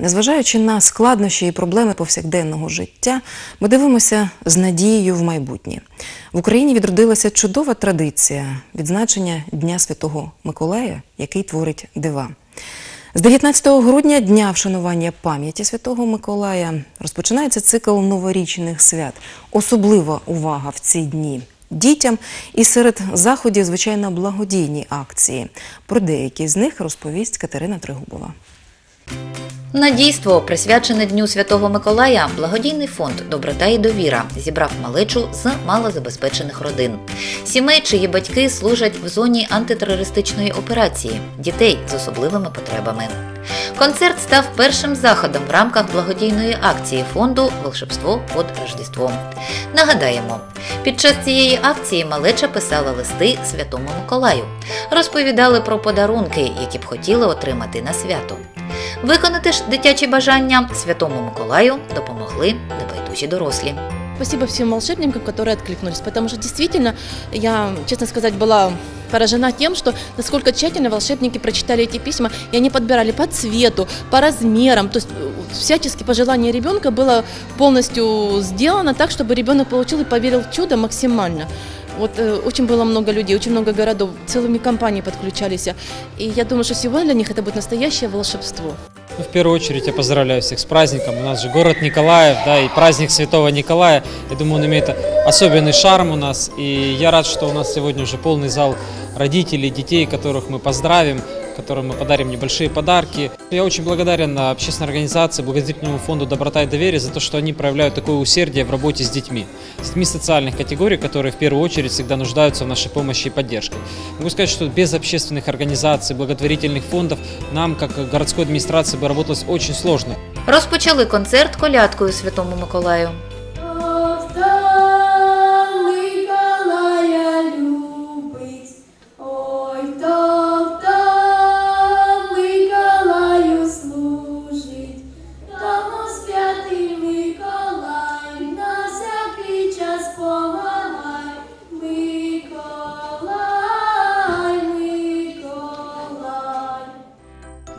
Незважаючи на складнощі і проблеми повсякденного життя, ми дивимося з надією в майбутнє. В Україні відродилася чудова традиція відзначення Дня Святого Миколая, який творить дива. З 19 грудня, дня вшанування пам'яті Святого Миколая, розпочинається цикл новорічних свят. Особлива увага в ці дні дітям і серед заходів, звичайно, благодійні акції. Про деякі з них розповість Катерина Тригубова. На дійство, присвячене Дню Святого Миколая, благодійний фонд Доброта і довіра зібрав малечу з малозабезпечених родин, сімей, чиї батьки служать в зоні антитерористичної операції, дітей з особливими потребами. Концерт став першим заходом в рамках благодійної акції фонду Волшебство под Рождеством. Нагадаємо, під час цієї акції малеча писала листи Святому Миколаю, розповідали про подарунки, які б хотіли отримати на свято. Виконати ж дитячі бажання Святому Миколаю допомогли небайдужі дорослі. Спасибо всем волшебникам, которые откликнулись, потому что действительно, я, честно сказать, была поражена тем, что насколько тщательно волшебники прочитали эти письма, и они подбирали по цвету, по размерам, то есть э, всячески пожелание ребенка было полностью сделано так, чтобы ребенок получил и поверил в чудо максимально. Вот э, очень было много людей, очень много городов, целыми компаниями подключались. И я думаю, что сегодня для них это будет настоящее волшебство. Ну, в первую очередь я поздравляю всех с праздником. У нас же город Николаев, да, и праздник Святого Николая. Я думаю, он имеет особенный шарм у нас. И я рад, что у нас сегодня уже полный зал родителей, детей, которых мы поздравим, которым мы подарим небольшие подарки. Я очень благодарен а, общественной организации, благотворительному фонду «Доброта и доверие» за то, что они проявляют такое усердие в работе с детьми. С детьми социальных категорий, которые в первую очередь всегда нуждаются в нашей помощи и поддержке. Могу сказать, что без общественных организаций, благотворительных фондов нам, как городской администрации, бы работалось очень сложно. Розпочали концерт колядкою Святому Миколаю.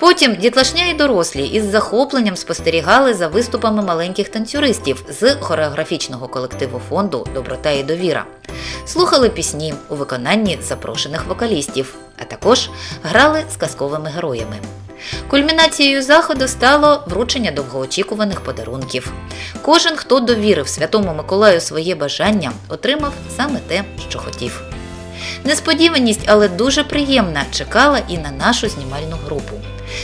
Потім дітлашня і дорослі із захопленням спостерігали за виступами маленьких танцюристів з хореографічного колективу фонду Доброта і довіра. Слухали пісні у виконанні запрошених вокалістів, а також грали з казковими героями. Кульмінацією заходу стало вручення довгоочікуваних подарунків. Кожен, хто довірив Святому Миколаю своє бажання, отримав саме те, що хотів. Несподіваність, але дуже приємна, чекала і на нашу знімальну групу.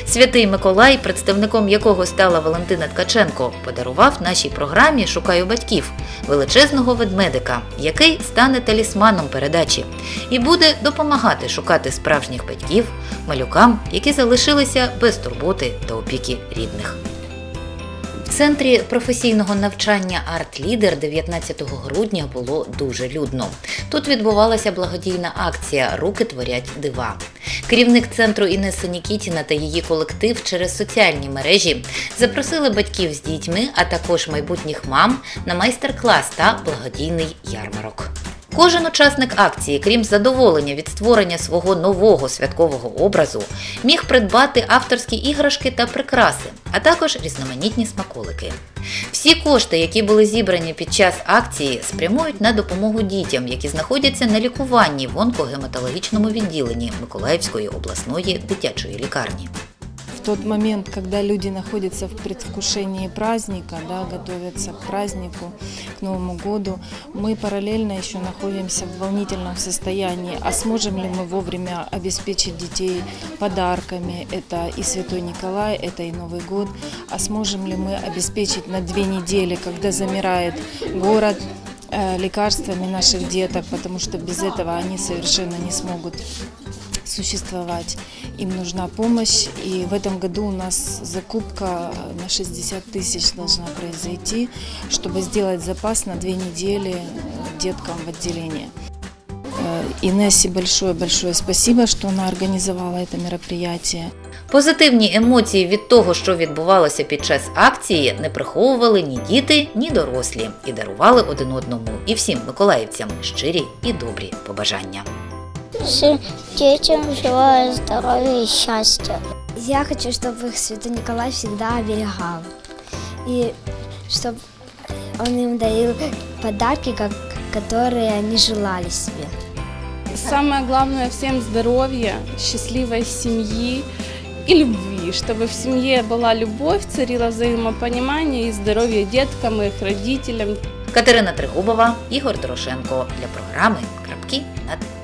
Святий Миколай, представником якого стала Валентина Ткаченко, подарував нашій програмі Шукаю батьків величезного ведмедика, який стане талісманом передачі і буде допомагати шукати справжніх батьків малюкам, які залишилися без турботи та опіки рідних. В центрі професійного навчання «Арт-лідер» 19 грудня було дуже людно. Тут відбувалася благодійна акція Руки творять дива. Керівник центру Інеса Нікітіна та її колектив через соціальні мережі запросили батьків з дітьми, а також майбутніх мам на майстер-клас та благодійний ярмарок. Кожен учасник акції, крім задоволення від створення свого нового святкового образу, міг придбати авторські іграшки та прикраси, а також різноманітні смаколики. Всі кошти, які були зібрані під час акції, спрямують на допомогу дітям, які знаходяться на лікуванні в онкогематологічному відділенні Миколаївської обласної дитячої лікарні. Тот момент, когда люди находятся в предвкушении праздника, да, готовятся к празднику, к Новому году, мы параллельно еще находимся в волнительном состоянии. А сможем ли мы вовремя обеспечить детей подарками? Это и Святой Николай, это и Новый год. А сможем ли мы обеспечить на две недели, когда замирает город, э, лекарствами наших деток, потому что без этого они совершенно не смогут существовать. Им нужна помощь, и в этом году у нас закупка на 60 тысяч должна произойти, чтобы сделать запас на две недели э, деткам в отделении. Э, Инессе большое-большое спасибо, что она организовала это мероприятие. Позитивні емоції від того, що відбувалося під час акції, не приховували ні діти, ні дорослі і дарували один одному і всім миколаївцям щирі і добрі побажання. Всем детям желаю здоровья и счастья. Я хочу, чтобы их Святой Николай всегда оберегал. И чтобы он им дарил подарки, как, которые они желали себе. Самое главное всем здоровья, счастливой семьи и любви, чтобы в семье была любовь, царило взаимопонимание и здоровье деткам, и их родителям, Катерина Тригубова, Ігор Дорошенко для програми Крапки над і.